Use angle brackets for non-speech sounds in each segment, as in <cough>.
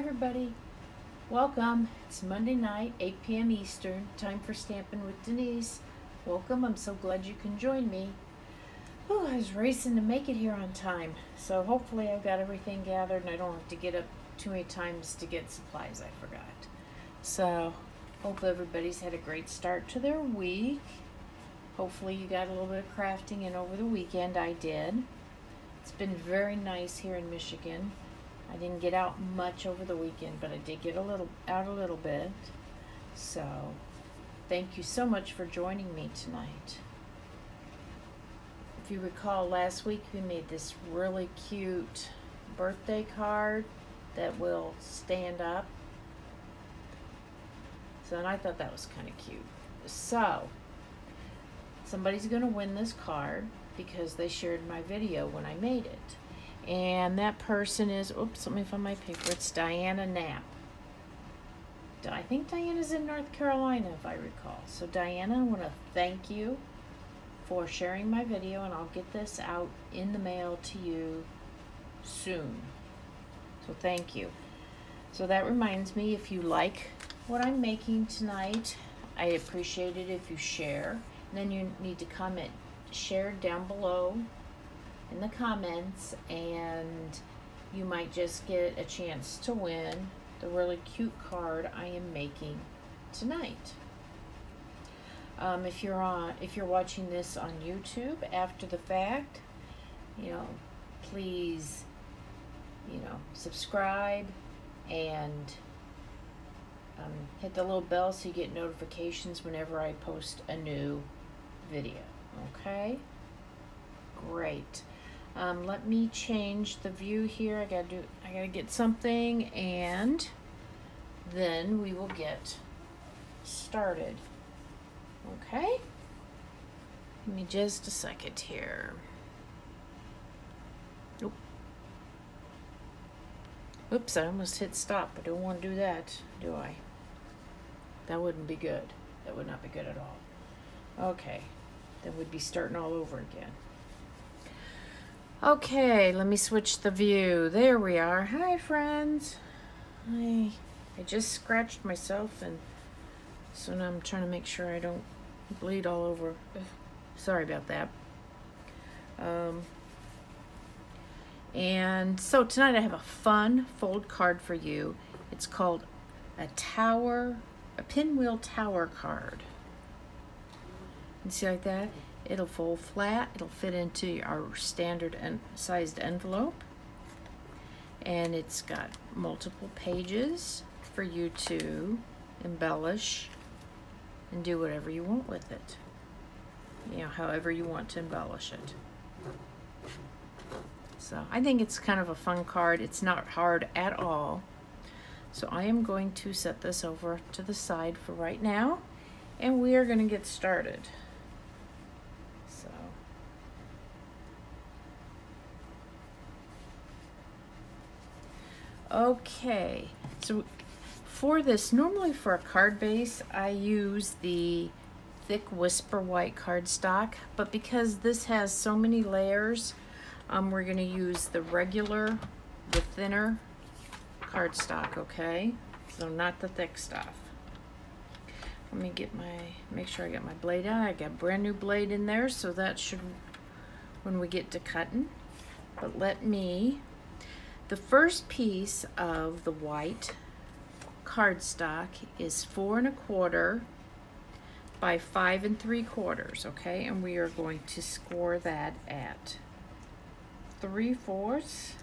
everybody. Welcome. It's Monday night, 8 p.m. Eastern. Time for Stampin' with Denise. Welcome. I'm so glad you can join me. Oh, I was racing to make it here on time. So hopefully I've got everything gathered and I don't have to get up too many times to get supplies I forgot. So hope everybody's had a great start to their week. Hopefully you got a little bit of crafting in over the weekend. I did. It's been very nice here in Michigan. I didn't get out much over the weekend, but I did get a little out a little bit. So, thank you so much for joining me tonight. If you recall, last week we made this really cute birthday card that will stand up. So, and I thought that was kind of cute. So, somebody's going to win this card because they shared my video when I made it. And that person is, oops, let me find my paper. It's Diana Knapp. I think Diana's in North Carolina, if I recall. So Diana, I want to thank you for sharing my video, and I'll get this out in the mail to you soon. So thank you. So that reminds me, if you like what I'm making tonight, I appreciate it if you share. And then you need to comment, share down below in the comments and you might just get a chance to win the really cute card I am making tonight. Um, if you're on, if you're watching this on YouTube after the fact, you know, please, you know, subscribe and um, hit the little bell so you get notifications whenever I post a new video. Okay? Great. Um, let me change the view here. I gotta do, I gotta get something and then we will get started. Okay? Give me just a second here. Oop. Oops, I almost hit stop. I don't want to do that, do I? That wouldn't be good. That would not be good at all. Okay, then we'd be starting all over again. Okay, let me switch the view. There we are. Hi, friends. I, I just scratched myself, and so now I'm trying to make sure I don't bleed all over. <sighs> Sorry about that. Um, and so tonight I have a fun fold card for you. It's called a tower, a pinwheel tower card. You see like that? It'll fold flat. It'll fit into our standard en sized envelope. And it's got multiple pages for you to embellish and do whatever you want with it. You know, however you want to embellish it. So I think it's kind of a fun card. It's not hard at all. So I am going to set this over to the side for right now. And we are going to get started. Okay, so for this, normally for a card base, I use the thick Whisper White cardstock, but because this has so many layers, um, we're gonna use the regular, the thinner cardstock, okay? So not the thick stuff. Let me get my, make sure I got my blade out. I got a brand new blade in there, so that should, when we get to cutting. But let me the first piece of the white cardstock is four and a quarter by five and three quarters, okay? And we are going to score that at three fourths.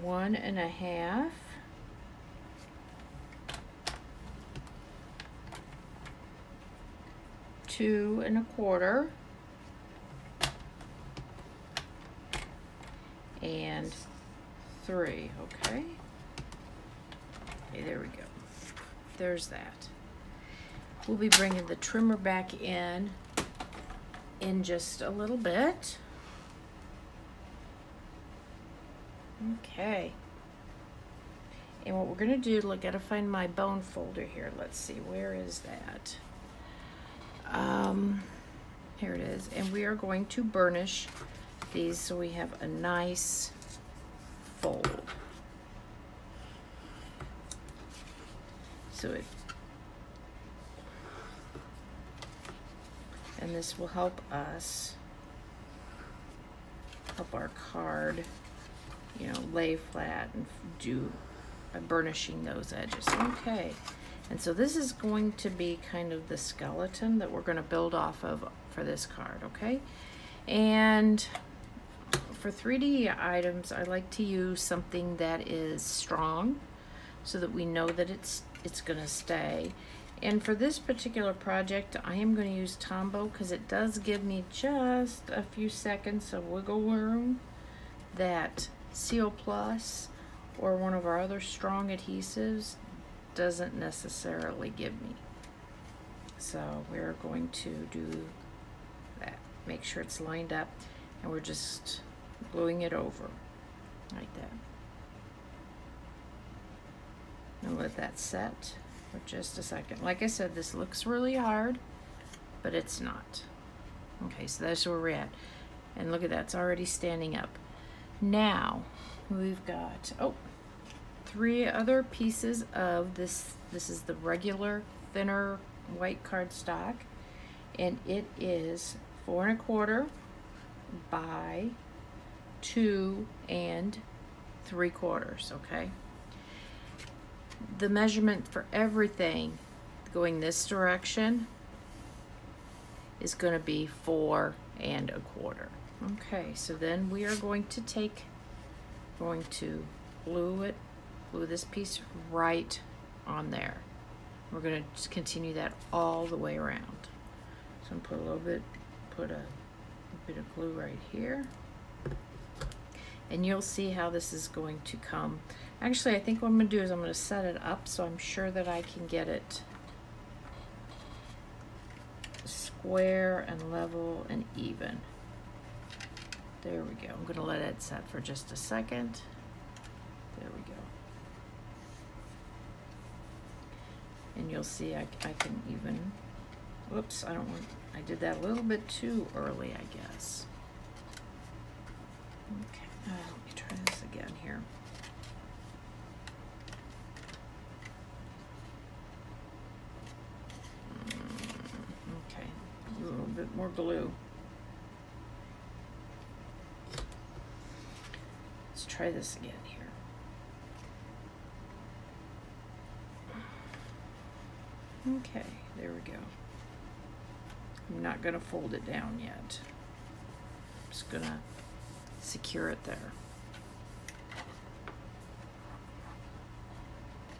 One and a half. Two and a quarter and three, okay? Okay, there we go. There's that. We'll be bringing the trimmer back in in just a little bit. Okay. And what we're going to do, look, I got to find my bone folder here. Let's see, where is that? Um, here it is. and we are going to burnish these so we have a nice fold. So it and this will help us help our card you know lay flat and do by burnishing those edges okay and so this is going to be kind of the skeleton that we're going to build off of for this card okay? And for 3D items I like to use something that is strong so that we know that it's it's going to stay. And for this particular project, I am going to use Tombow because it does give me just a few seconds of wiggle room that Seal Plus or one of our other strong adhesives doesn't necessarily give me. So we're going to do that. Make sure it's lined up and we're just gluing it over like that. And let that set for just a second. Like I said, this looks really hard, but it's not. Okay, so that's where we're at. And look at that, it's already standing up. Now, we've got, oh, three other pieces of this. This is the regular thinner white cardstock. And it is four and a quarter by two and three quarters, okay? the measurement for everything going this direction is going to be four and a quarter. Okay, so then we are going to take, going to glue it, glue this piece right on there. We're going to just continue that all the way around. So I'm gonna put a little bit, put a, a bit of glue right here. And you'll see how this is going to come Actually, I think what I'm to do is I'm to set it up so I'm sure that I can get it square and level and even. There we go. I'm going to let it set for just a second. There we go. And you'll see I, I can even, whoops, I don't want, I did that a little bit too early, I guess. Okay, uh, let me try this again here. Okay, a little bit more glue. Let's try this again here. Okay, there we go. I'm not gonna fold it down yet. I'm just gonna secure it there.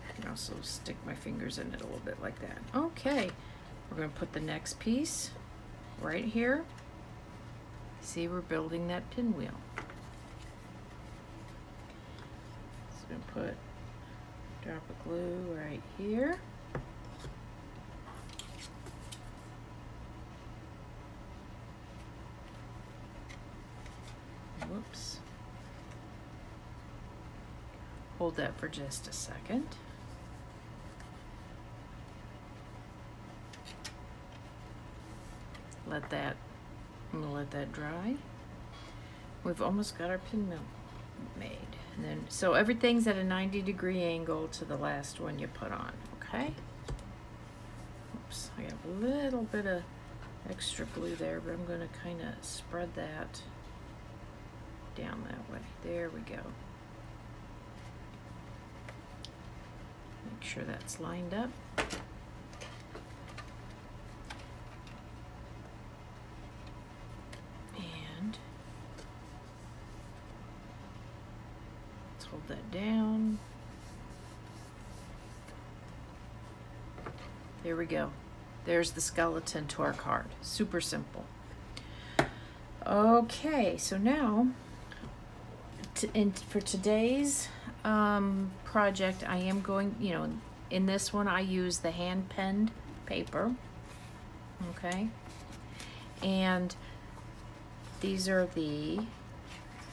I can also stick my fingers in it a little bit like that. Okay, we're gonna put the next piece right here. See, we're building that pinwheel. So I'm gonna put drop of glue right here. Whoops. That for just a second. let that, I'm gonna let that dry. We've almost got our pinwheel made. And then, so everything's at a 90 degree angle to the last one you put on, okay? Oops, I have a little bit of extra glue there, but I'm gonna kind of spread that down that way. There we go. Sure that's lined up. And let's hold that down. There we go. There's the skeleton to our card. Super simple. Okay, so now in, for today's um, project, I am going, you know, in this one I use the hand penned paper. Okay. And these are the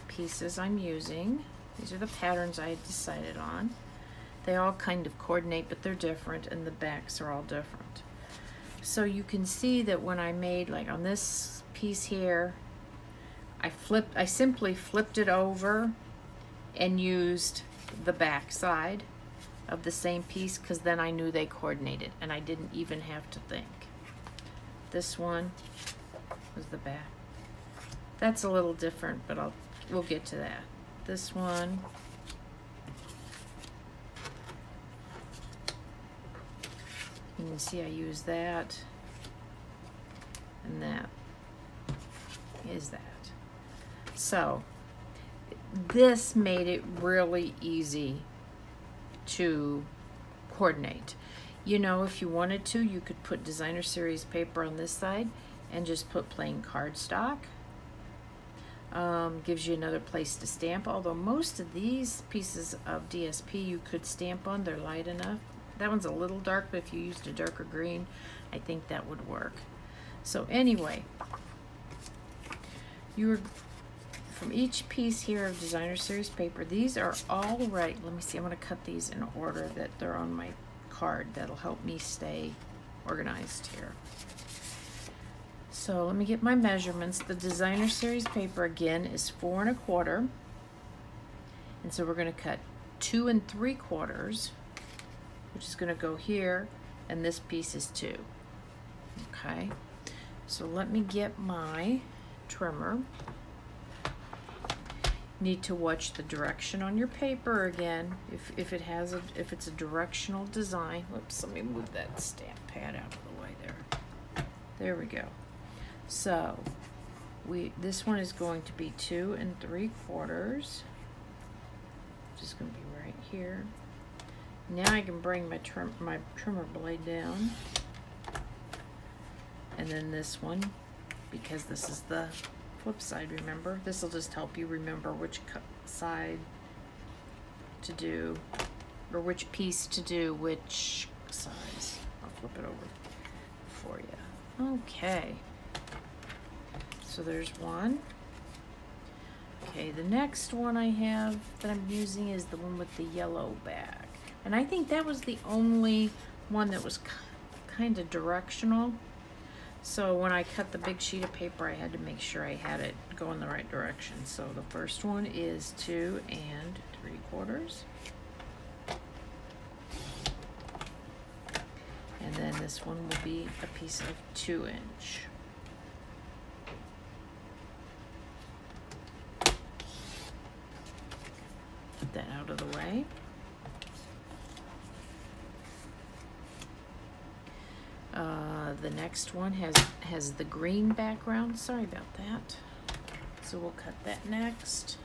pieces I'm using. These are the patterns I decided on. They all kind of coordinate, but they're different, and the backs are all different. So you can see that when I made like on this piece here, I flipped, I simply flipped it over and used the back side of the same piece because then I knew they coordinated and I didn't even have to think. This one was the back. That's a little different, but I'll we'll get to that. This one You can see I use that and that is that. So this made it really easy to coordinate. You know, if you wanted to, you could put designer series paper on this side and just put plain cardstock. Um, gives you another place to stamp, although most of these pieces of DSP you could stamp on, they're light enough. That one's a little dark, but if you used a darker green, I think that would work. So anyway, you're from each piece here of designer series paper, these are all right. Let me see, I'm gonna cut these in order that they're on my card. That'll help me stay organized here. So let me get my measurements. The designer series paper again is four and a quarter. And so we're gonna cut two and three quarters which is going to go here, and this piece is two. Okay, so let me get my trimmer. Need to watch the direction on your paper again. If, if it has a, if it's a directional design, whoops, let me move that stamp pad out of the way there. There we go. So we, this one is going to be two and three quarters. Just to be right here. Now I can bring my, trim, my trimmer blade down. And then this one, because this is the flip side, remember? This will just help you remember which side to do, or which piece to do, which size. I'll flip it over for you. Okay. So there's one. Okay, the next one I have that I'm using is the one with the yellow back. And I think that was the only one that was kind of directional. So when I cut the big sheet of paper, I had to make sure I had it go in the right direction. So the first one is two and three quarters. And then this one will be a piece of two inch. Put that out of the way. Uh, the next one has has the green background. Sorry about that. So we'll cut that next.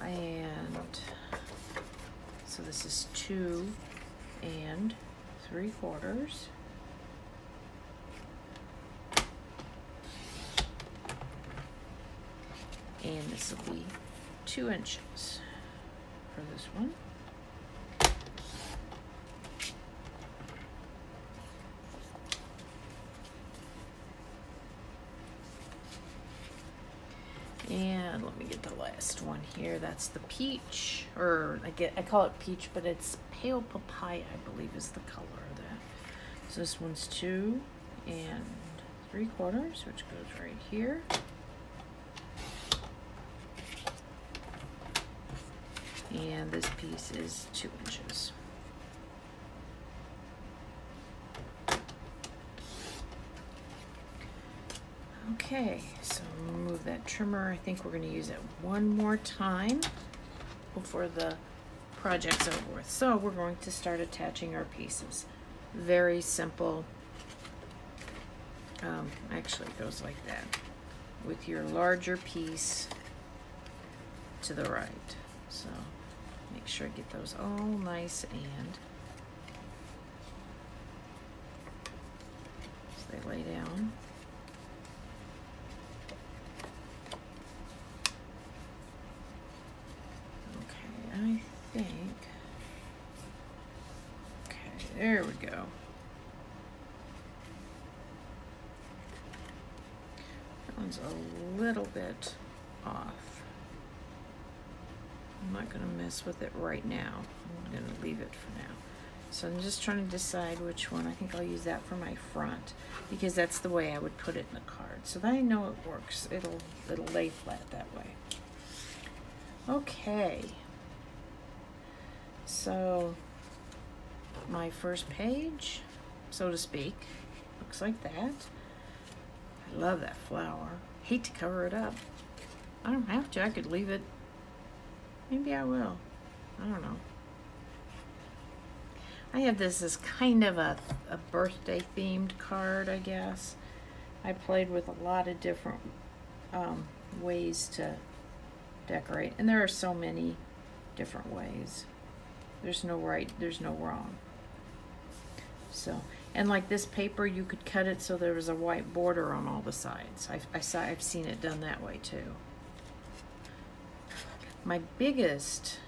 And so this is two and three quarters. And this will be two inches for this one. And let last one here. That's the peach, or I get I call it peach, but it's pale papaya, I believe is the color of that. So this one's two and three quarters, which goes right here. And this piece is two inches. Okay, trimmer. I think we're going to use it one more time before the project's over with. So we're going to start attaching our pieces. Very simple. Um, actually, it goes like that. With your larger piece to the right. So make sure I get those all nice and so they lay down. I think, okay, there we go. That one's a little bit off. I'm not gonna mess with it right now. I'm gonna leave it for now. So I'm just trying to decide which one. I think I'll use that for my front because that's the way I would put it in the card. So that I know it works. It'll it'll lay flat that way. Okay. So my first page, so to speak, looks like that. I love that flower. Hate to cover it up. I don't have to. I could leave it. Maybe I will. I don't know. I have this as kind of a, a birthday themed card, I guess. I played with a lot of different um, ways to decorate, and there are so many different ways. There's no right, there's no wrong. So, and like this paper, you could cut it so there was a white border on all the sides. I've, I saw, I've seen it done that way too. My biggest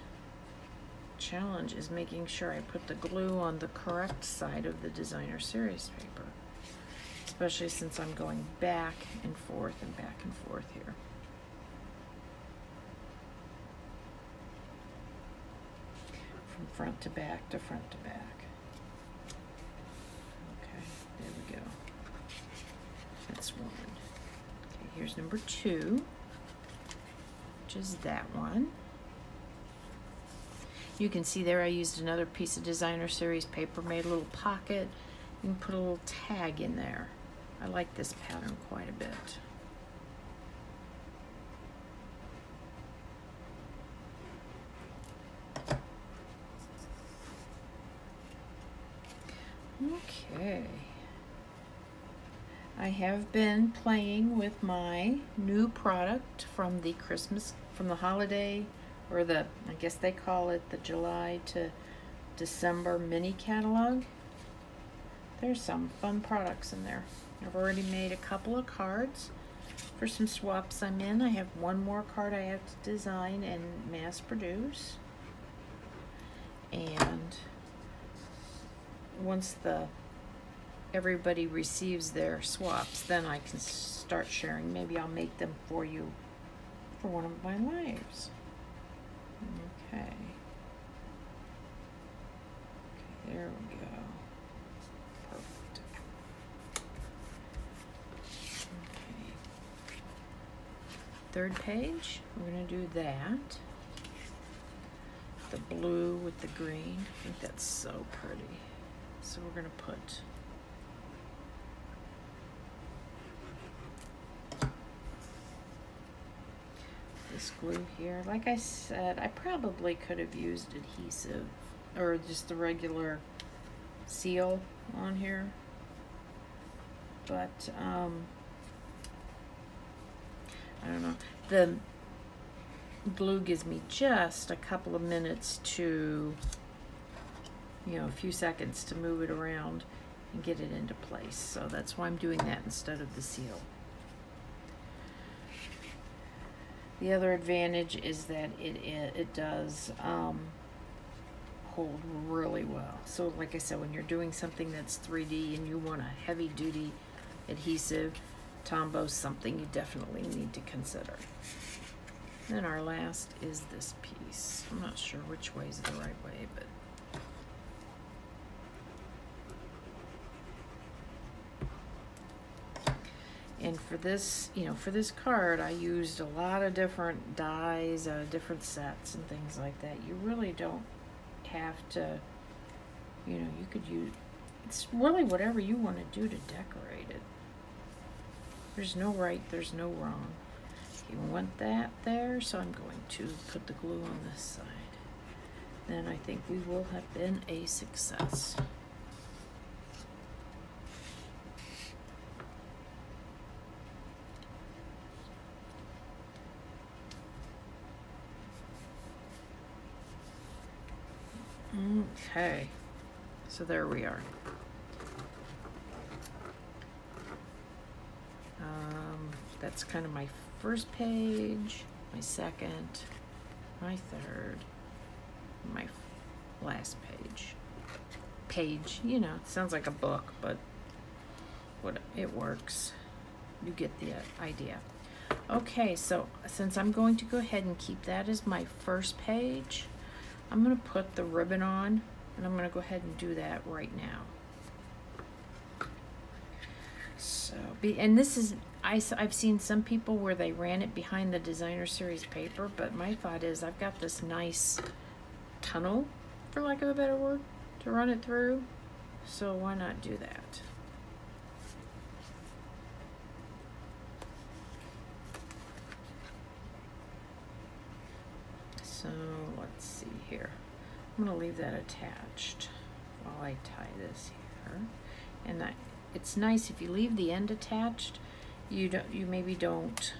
challenge is making sure I put the glue on the correct side of the designer series paper, especially since I'm going back and forth and back and forth here. From front to back to front to back. Okay, there we go. That's one. Okay, here's number two, which is that one. You can see there I used another piece of designer series paper, made a little pocket. You can put a little tag in there. I like this pattern quite a bit. Okay. I have been playing with my new product from the Christmas, from the holiday or the, I guess they call it the July to December mini catalog. There's some fun products in there. I've already made a couple of cards for some swaps I'm in. I have one more card I have to design and mass produce. And once the everybody receives their swaps, then I can start sharing. Maybe I'll make them for you for one of my lives. Okay. Okay, there we go. Perfect. Okay. Third page, we're going to do that. The blue with the green. I think that's so pretty. So we're going to put glue here. Like I said, I probably could have used adhesive or just the regular seal on here. But, um, I don't know. The glue gives me just a couple of minutes to, you know, a few seconds to move it around and get it into place. So that's why I'm doing that instead of the seal. The other advantage is that it it, it does um, hold really well. So like I said, when you're doing something that's 3D and you want a heavy duty adhesive, Tombow something you definitely need to consider. Then our last is this piece. I'm not sure which way is the right way, but and for this you know for this card I used a lot of different dies uh, different sets and things like that. You really don't have to you know you could use it's really whatever you want to do to decorate it. There's no right there's no wrong. You want that there so I'm going to put the glue on this side. Then I think we will have been a success Okay, so there we are. Um, that's kind of my first page, my second, my third, my last page. Page, you know, sounds like a book, but what it works. You get the idea. Okay, so since I'm going to go ahead and keep that as my first page, I'm going to put the ribbon on And I'm going to go ahead and do that right now. So, be, and this is, I, I've seen some people where they ran it behind the designer series paper, but my thought is I've got this nice tunnel, for lack of a better word, to run it through. So why not do that? So let's see here. I'm going to leave that attached while I tie this here. And it's nice if you leave the end attached, you don't you maybe don't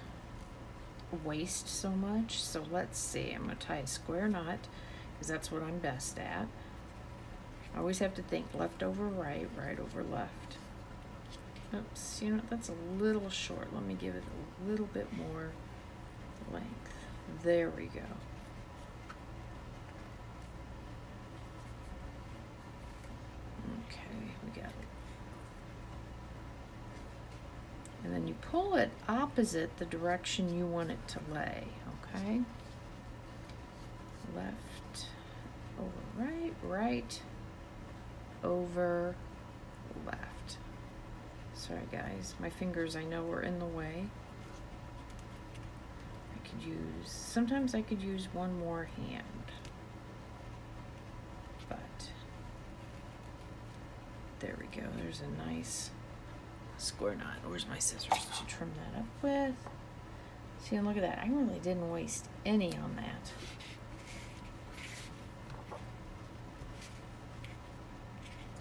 waste so much. So let's see. I'm to tie a square knot because that's what I'm best at. I always have to think left over right, right over left. Oops, you know, that's a little short. Let me give it a little bit more length. There we go. Okay, we got it. And then you pull it opposite the direction you want it to lay, okay? Left, over right, right, over left. Sorry guys, my fingers I know are in the way. I could use, sometimes I could use one more hand. But, there we go, there's a nice square knot. Where's my scissors to trim that up with? See, and look at that. I really didn't waste any on that.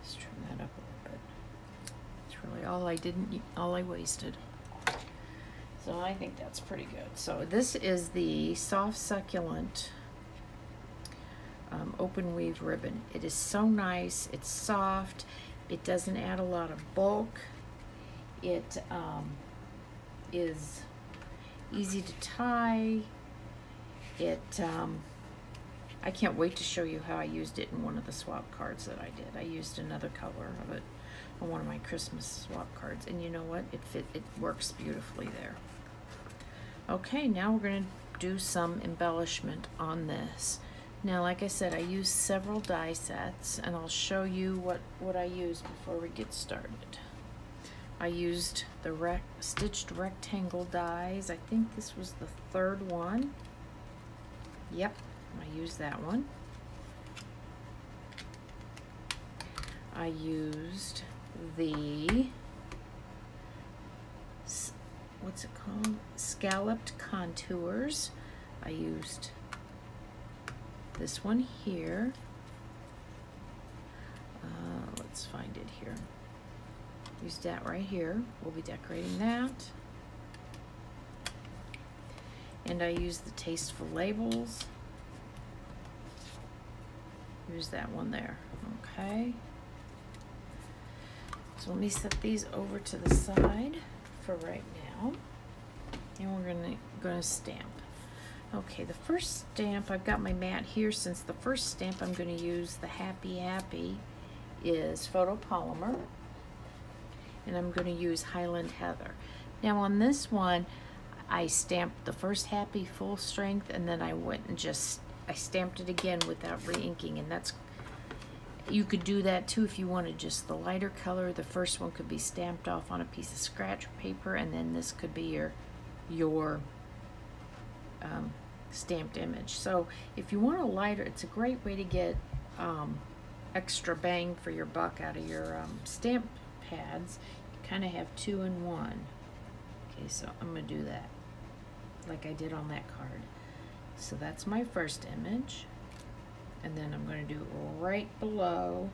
Just trim that up a little bit. That's really all I didn't, all I wasted. So I think that's pretty good. So this is the soft succulent um, open weave ribbon. It is so nice. It's soft. It doesn't add a lot of bulk. It um, is easy to tie. It, um, I can't wait to show you how I used it in one of the swap cards that I did. I used another color of it on one of my Christmas swap cards. And you know what? It fit. It works beautifully there. Okay, now we're going to do some embellishment on this. Now, like I said, I used several die sets, and I'll show you what, what I used before we get started. I used the rec stitched rectangle dies. I think this was the third one. Yep, I used that one. I used the what's it called scalloped contours I used this one here uh, let's find it here used that right here we'll be decorating that and I use the tasteful labels use that one there okay so let me set these over to the side for right now. And we're gonna, gonna stamp. Okay, the first stamp, I've got my mat here since the first stamp I'm gonna use, the Happy Happy, is photopolymer. And I'm gonna use Highland Heather. Now on this one, I stamped the first Happy full strength and then I went and just, I stamped it again without re-inking and that's you could do that too if you wanted just the lighter color. The first one could be stamped off on a piece of scratch paper and then this could be your, your um, stamped image. So if you want a lighter, it's a great way to get um, extra bang for your buck out of your um, stamp pads. You kind of have two in one. Okay, so I'm going to do that like I did on that card. So that's my first image and then I'm going to do right below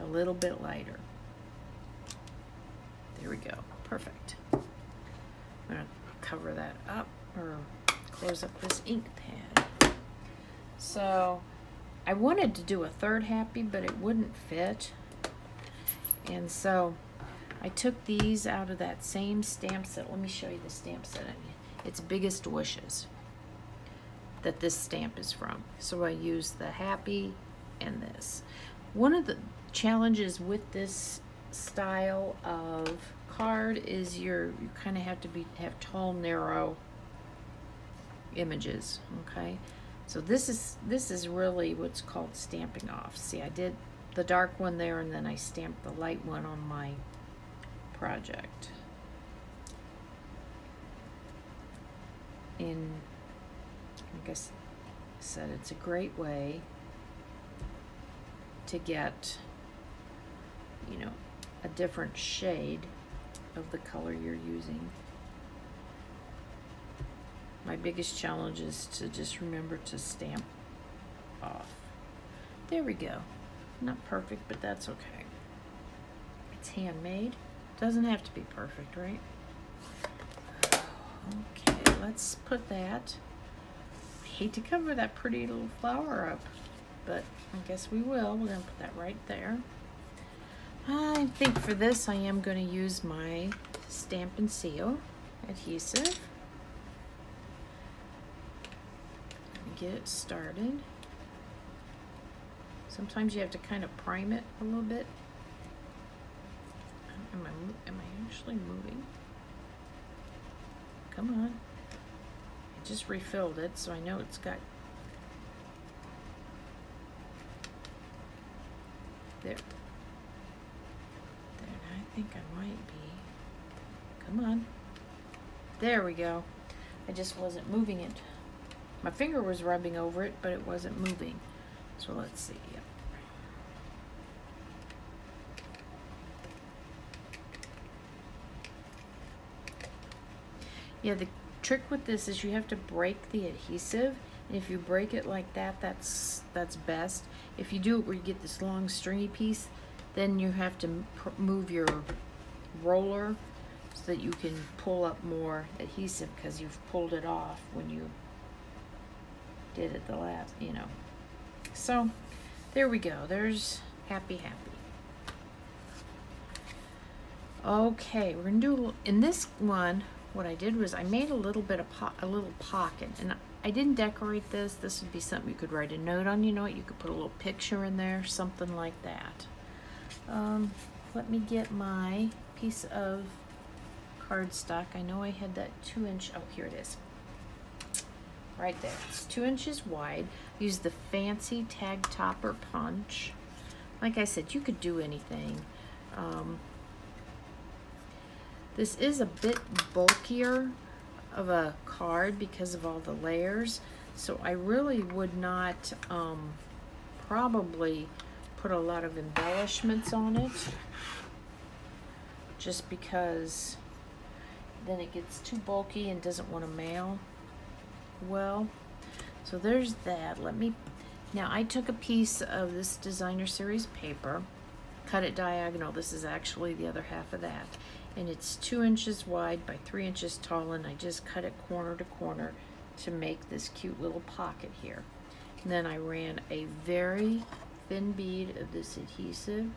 a little bit lighter. There we go. Perfect. I'm going to cover that up or close up this ink pad. So I wanted to do a third happy, but it wouldn't fit. And so I took these out of that same stamp set. Let me show you the stamp set. It's Biggest Wishes that this stamp is from. So I use the happy and this. One of the challenges with this style of card is you're, you kind of have to be have tall, narrow images, okay? So this is this is really what's called stamping off. See, I did the dark one there and then I stamped the light one on my project. In, I guess I said it's a great way to get, you know, a different shade of the color you're using. My biggest challenge is to just remember to stamp off. There we go. Not perfect, but that's okay. It's handmade. Doesn't have to be perfect, right? Okay, let's put that. I hate to cover that pretty little flower up, but I guess we will. We're to put that right there. I think for this I am to use my Stampin' Seal adhesive. get it started. Sometimes you have to kind of prime it a little bit. Am I, am I actually moving? Come on. I just refilled it, so I know it's got... There. There, I think I might be. Come on. There we go. I just wasn't moving it. My finger was rubbing over it, but it wasn't moving. So let's see. Yeah, the trick with this is you have to break the adhesive. And if you break it like that, that's that's best. If you do it where you get this long stringy piece, then you have to move your roller so that you can pull up more adhesive because you've pulled it off when you did it the last, you know. So there we go. There's happy, happy. Okay, we're gonna do, in this one, what I did was I made a little bit of a little pocket and I didn't decorate this. This would be something you could write a note on, you know what? You could put a little picture in there, something like that. Um, let me get my piece of cardstock. I know I had that two inch, oh, here it is right there. It's two inches wide. Use the fancy tag topper punch. Like I said, you could do anything. Um, this is a bit bulkier of a card because of all the layers. So I really would not um, probably put a lot of embellishments on it. Just because then it gets too bulky and doesn't want to mail well. So there's that. Let me, now I took a piece of this designer series paper, cut it diagonal. This is actually the other half of that. And it's two inches wide by three inches tall and I just cut it corner to corner to make this cute little pocket here. And then I ran a very thin bead of this adhesive,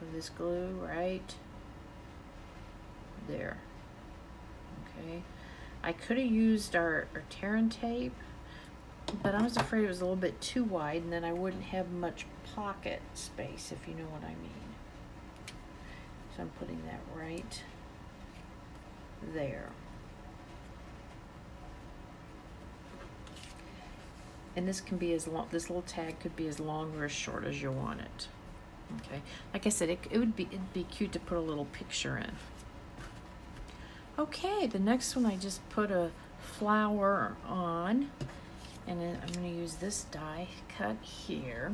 of this glue right there. Okay. I could have used our, our Tear & Tape, but I was afraid it was a little bit too wide and then I wouldn't have much pocket space, if you know what I mean. So I'm putting that right there. And this can be as long, this little tag could be as long or as short as you want it. Okay, like I said, it, it would be, it'd be cute to put a little picture in. Okay, the next one I just put a flower on and then I'm going to use this die cut here.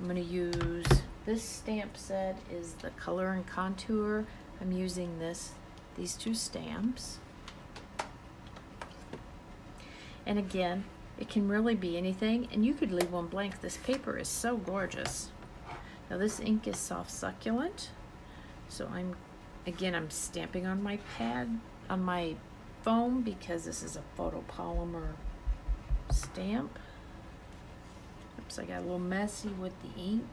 I'm going to use this stamp set is the color and contour. I'm using this these two stamps. And again, it can really be anything and you could leave one blank. This paper is so gorgeous. Now this ink is soft succulent. So I'm Again, I'm stamping on my pad, on my foam because this is a photopolymer stamp. Oops, I got a little messy with the ink,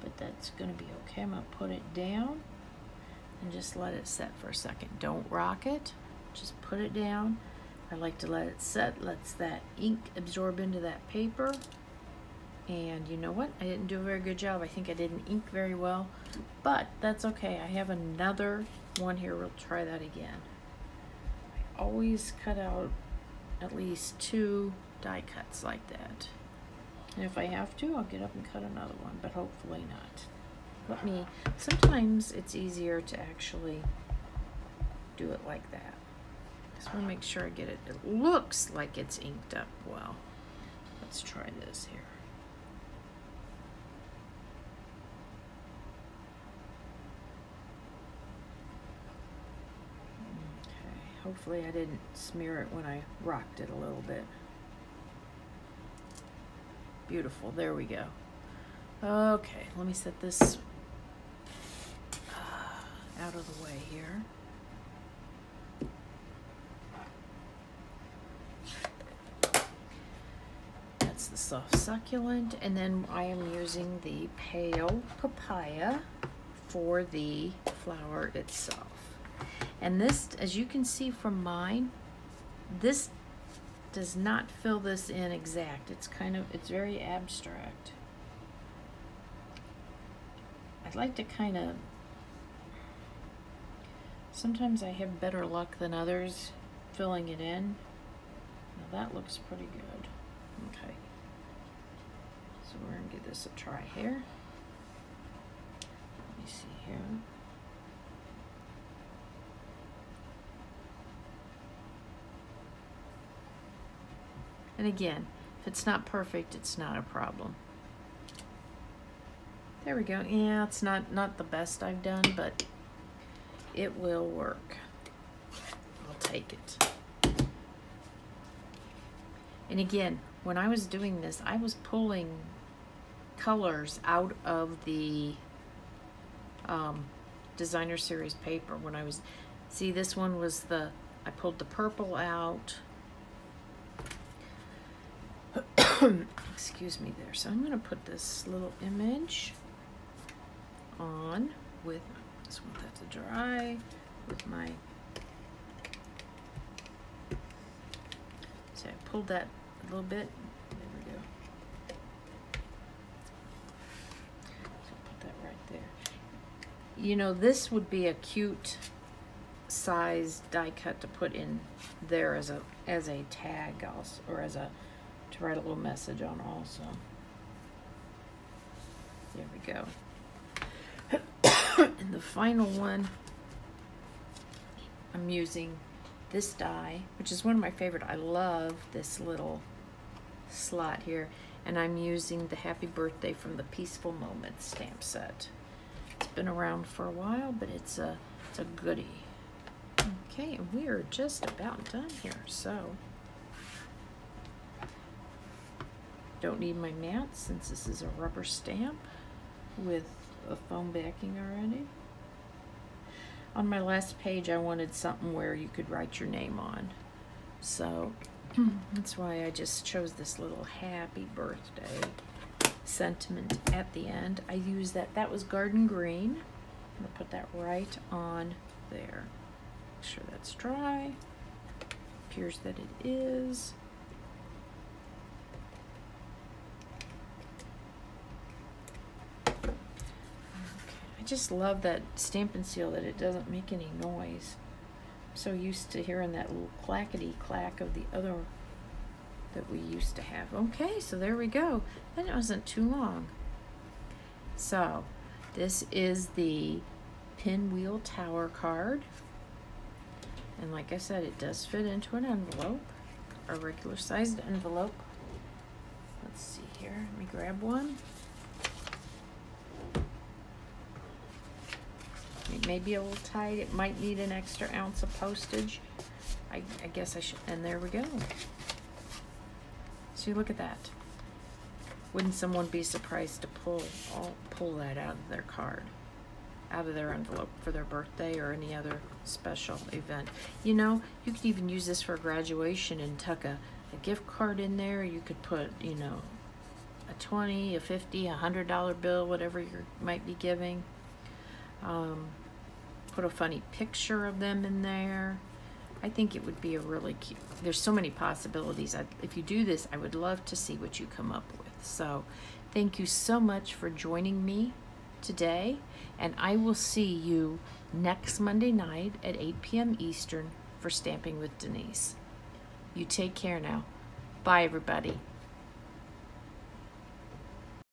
but that's gonna be okay. I'm gonna put it down and just let it set for a second. Don't rock it, just put it down. I like to let it set, lets that ink absorb into that paper. And you know what? I didn't do a very good job. I think I didn't ink very well, but that's okay. I have another one here. We'll try that again. I always cut out at least two die cuts like that. And if I have to, I'll get up and cut another one, but hopefully not. Let me, sometimes it's easier to actually do it like that. Just want to make sure I get it. It looks like it's inked up well. Let's try this here. Okay, hopefully I didn't smear it when I rocked it a little bit. Beautiful, there we go. Okay, let me set this uh, out of the way here. That's the soft succulent, and then I am using the pale papaya for the flower itself. And this, as you can see from mine, this does not fill this in exact. It's kind of, it's very abstract. I'd like to kind of, sometimes I have better luck than others filling it in. Now that looks pretty good. Okay. So we're gonna give this a try here. Let me see here. And again, if it's not perfect, it's not a problem. There we go. Yeah, it's not, not the best I've done, but it will work. I'll take it. And again, when I was doing this, I was pulling colors out of the um, designer series paper when I was, see this one was the, I pulled the purple out, <coughs> excuse me there. So I'm going to put this little image on with, I just want that to dry, with my, so I pulled that a little bit, there we go. So put that right there. You know, this would be a cute size die cut to put in there as a as a tag also, or as a write a little message on also. There we go. <coughs> and the final one, I'm using this die, which is one of my favorite. I love this little slot here. And I'm using the Happy Birthday from the Peaceful Moments stamp set. It's been around for a while, but it's a, it's a goodie. Okay, and we are just about done here, so Don't need my mat since this is a rubber stamp with a foam backing already. On my last page, I wanted something where you could write your name on. So <clears throat> that's why I just chose this little happy birthday sentiment at the end. I use that, that was garden green. I'm gonna put that right on there. Make sure that's dry. Appears that it is. Just love that Stampin' Seal that it doesn't make any noise. I'm so used to hearing that little clackety clack of the other that we used to have. Okay, so there we go. And it wasn't too long. So, this is the Pinwheel Tower card. And like I said, it does fit into an envelope, a regular sized envelope. Let's see here, let me grab one. It may be a little tight. It might need an extra ounce of postage. I, I guess I should, and there we go. So look at that. Wouldn't someone be surprised to pull all, pull that out of their card, out of their envelope for their birthday or any other special event? You know, you could even use this for graduation and tuck a, a gift card in there. You could put, you know, a 20, a 50, a $100 bill, whatever you might be giving. Um, put a funny picture of them in there. I think it would be a really cute, there's so many possibilities. I, if you do this, I would love to see what you come up with. So thank you so much for joining me today, and I will see you next Monday night at 8 p.m. Eastern for Stamping with Denise. You take care now. Bye, everybody.